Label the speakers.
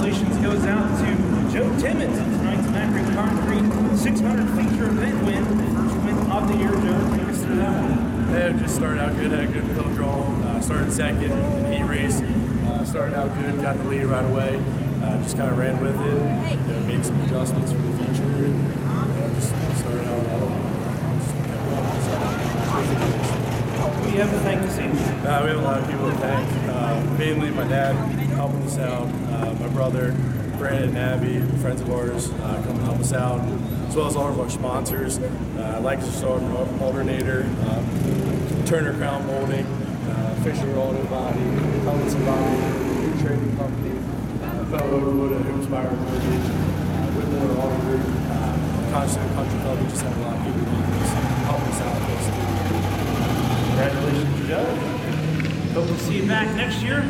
Speaker 1: congratulations goes out to Joe Timmons in tonight's Macri Concrete 600 feature event win. First win of the year, Joe. Take us through that one.
Speaker 2: Yeah, just started out good, had a good middle draw. Uh, started second in the heat race. Uh, started out good, got the lead right away. Uh, just kind of ran with it. You know, made some adjustments for the feature. And, you know, just started out well. Just kept going. So,
Speaker 1: Who do you have to thank this evening?
Speaker 2: uh, we have a lot of people to thank. Uh, mainly my dad helping us out, uh, my brother, Brandon and Abby, friends of ours, uh, to help us out, as well as all of our sponsors, uh, Lexus Star Alternator, uh, Turner Crown Molding, uh, Fisher Auto Body, Helmets and Body, Trading Company, uh, Fellow Wood, Hoops Fire Mortgage, uh, Whitmore Auto Group, uh, Constant Country Club. We just have a lot of people helping us, out. Basically.
Speaker 1: Congratulations, Joe. Hope to see you back next year.